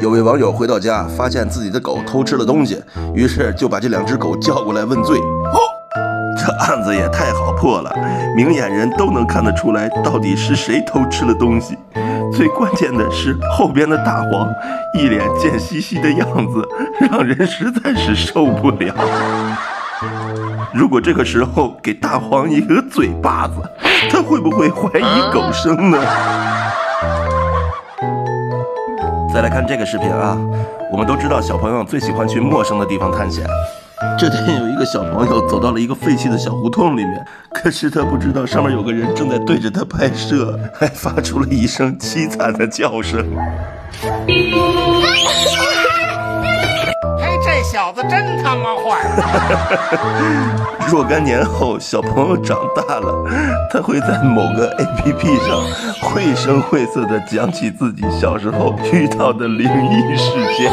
有位网友回到家，发现自己的狗偷吃了东西，于是就把这两只狗叫过来问罪。这案子也太好破了，明眼人都能看得出来到底是谁偷吃了东西。最关键的是后边的大黄，一脸贱兮兮的样子，让人实在是受不了。如果这个时候给大黄一个嘴巴子，他会不会怀疑狗生呢？再来看这个视频啊，我们都知道小朋友最喜欢去陌生的地方探险。这天有一个小朋友走到了一个废弃的小胡同里面，可是他不知道上面有个人正在对着他拍摄，还发出了一声凄惨的叫声。小子真他妈坏！若干年后，小朋友长大了，他会在某个 APP 上绘声绘色地讲起自己小时候遇到的灵异事件。